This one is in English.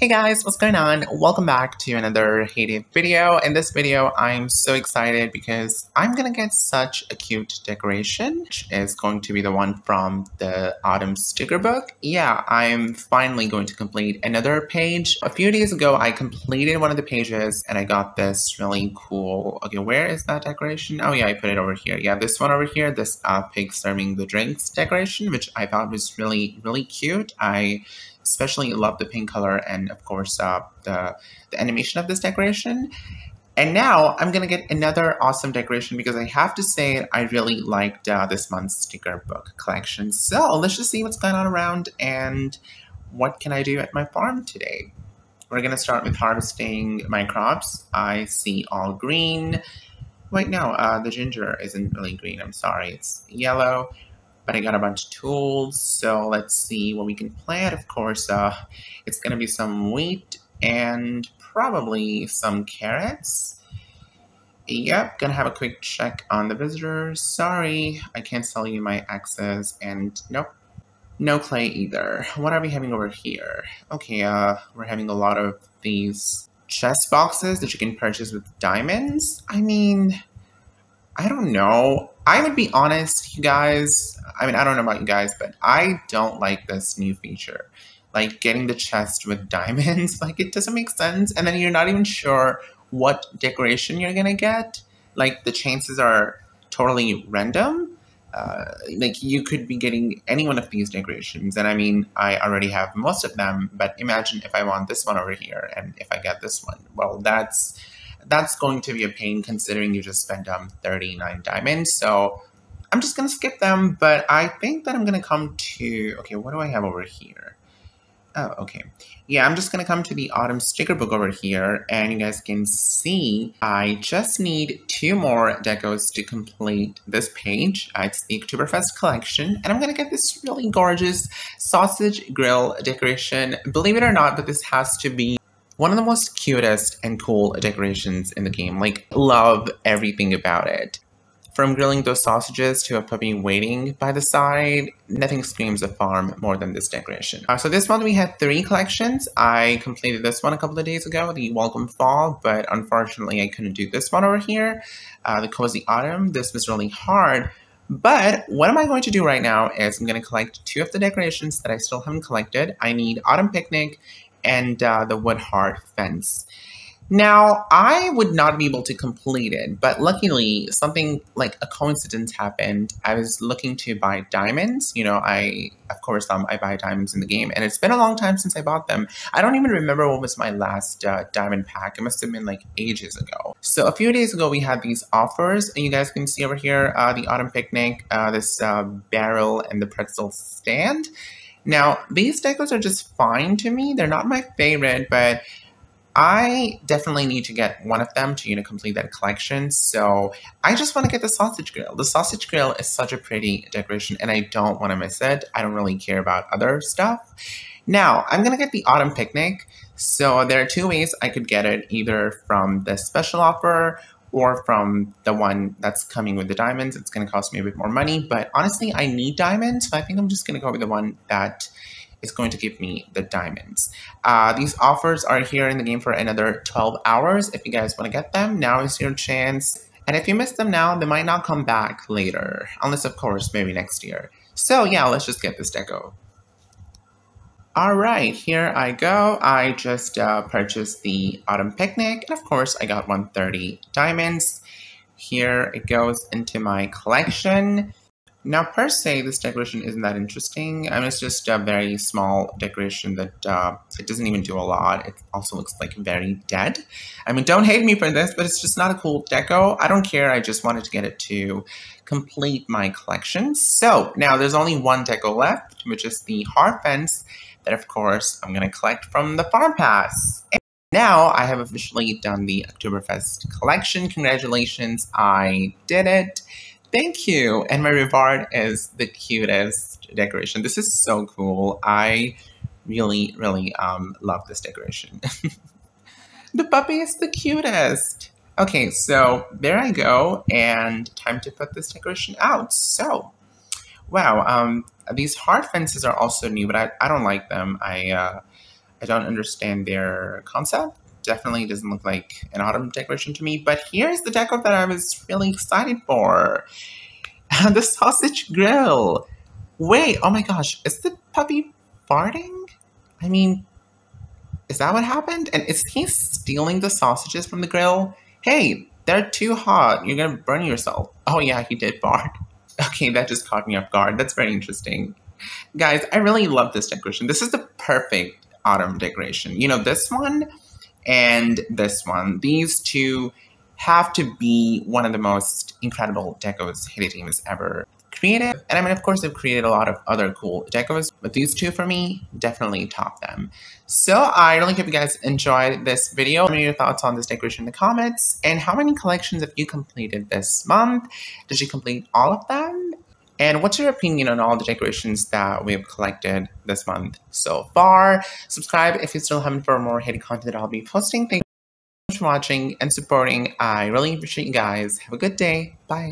Hey guys, what's going on? Welcome back to another Hay Day video. In this video, I'm so excited because I'm gonna get such a cute decoration, which is going to be the one from the Autumn sticker book. Yeah, I'm finally going to complete another page. A few days ago, I completed one of the pages and I got this really cool, okay, where is that decoration? Oh yeah, I put it over here. Yeah, this one over here, this uh, pig serving the drinks decoration, which I thought was really, really cute. I especially love the pink color and of course uh, the, the animation of this decoration. And now I'm gonna get another awesome decoration because I have to say I really liked uh, this month's sticker book collection. So let's just see what's going on around and what can I do at my farm today. We're gonna start with harvesting my crops. I see all green. Wait, no, uh, the ginger isn't really green. I'm sorry, it's yellow but I got a bunch of tools. So let's see what we can plant. Of course, uh, it's going to be some wheat and probably some carrots. Yep, gonna have a quick check on the visitors. Sorry, I can't sell you my access, and nope, no clay either. What are we having over here? Okay, uh, we're having a lot of these chest boxes that you can purchase with diamonds. I mean, I don't know. I would be honest, you guys. I mean, I don't know about you guys, but I don't like this new feature. Like getting the chest with diamonds, like it doesn't make sense. And then you're not even sure what decoration you're gonna get. Like the chances are totally random. Uh, like you could be getting any one of these decorations and i mean i already have most of them but imagine if i want this one over here and if i get this one well that's that's going to be a pain considering you just spent um 39 diamonds so I'm just gonna skip them, but I think that I'm gonna come to, okay, what do I have over here? Oh, okay. Yeah, I'm just gonna come to the autumn sticker book over here, and you guys can see I just need two more decos to complete this page. It's the Oktoberfest collection, and I'm gonna get this really gorgeous sausage grill decoration. Believe it or not, but this has to be one of the most cutest and cool decorations in the game. Like, love everything about it. From grilling those sausages to a puppy waiting by the side, nothing screams a farm more than this decoration. Uh, so this one we had three collections. I completed this one a couple of days ago, the Welcome Fall, but unfortunately I couldn't do this one over here, uh, the Cozy Autumn. This was really hard. But what am I going to do right now is I'm going to collect two of the decorations that I still haven't collected. I need Autumn Picnic and uh, the Wood hard Fence. Now, I would not be able to complete it, but luckily, something like a coincidence happened. I was looking to buy diamonds. You know, I, of course, um, I buy diamonds in the game, and it's been a long time since I bought them. I don't even remember what was my last uh, diamond pack. It must have been like ages ago. So, a few days ago, we had these offers, and you guys can see over here uh, the autumn picnic, uh, this uh, barrel, and the pretzel stand. Now, these decos are just fine to me. They're not my favorite, but I definitely need to get one of them to you know complete that collection. So I just want to get the sausage grill. The sausage grill is such a pretty decoration, and I don't want to miss it. I don't really care about other stuff. Now I'm gonna get the autumn picnic. So there are two ways I could get it: either from the special offer or from the one that's coming with the diamonds. It's gonna cost me a bit more money, but honestly, I need diamonds, so I think I'm just gonna go with the one that is going to give me the diamonds. Uh, these offers are here in the game for another 12 hours. If you guys want to get them, now is your chance. And if you miss them now, they might not come back later. Unless, of course, maybe next year. So yeah, let's just get this deco. Alright, here I go. I just uh, purchased the Autumn Picnic, and of course I got 130 diamonds. Here it goes into my collection. Now, per se, this decoration isn't that interesting. I mean, it's just a very small decoration that uh, it doesn't even do a lot. It also looks like very dead. I mean, don't hate me for this, but it's just not a cool deco. I don't care. I just wanted to get it to complete my collection. So now there's only one deco left, which is the hearth fence that, of course, I'm going to collect from the farm pass. And now I have officially done the Oktoberfest collection. Congratulations, I did it. Thank you. And my reward is the cutest decoration. This is so cool. I really, really um, love this decoration. the puppy is the cutest. Okay, so there I go, and time to put this decoration out. So, wow, um, these hard fences are also new, but I, I don't like them. I uh, I don't understand their concept. Definitely doesn't look like an autumn decoration to me. But here's the deco that I was really excited for. the sausage grill. Wait, oh my gosh, is the puppy farting? I mean, is that what happened? And is he stealing the sausages from the grill? Hey, they're too hot. You're gonna burn yourself. Oh yeah, he did fart. Okay, that just caught me off guard. That's very interesting. Guys, I really love this decoration. This is the perfect autumn decoration. You know, this one and this one. These two have to be one of the most incredible decos Team has ever created. And I mean, of course, they've created a lot of other cool decos, but these two for me definitely top them. So I really hope you guys enjoyed this video. Let me know your thoughts on this decoration in the comments. And how many collections have you completed this month? Did you complete all of them? And what's your opinion on all the decorations that we've collected this month so far? Subscribe if you still haven't for more hidden content that I'll be posting. Thank you so much for watching and supporting. I really appreciate you guys. Have a good day. Bye.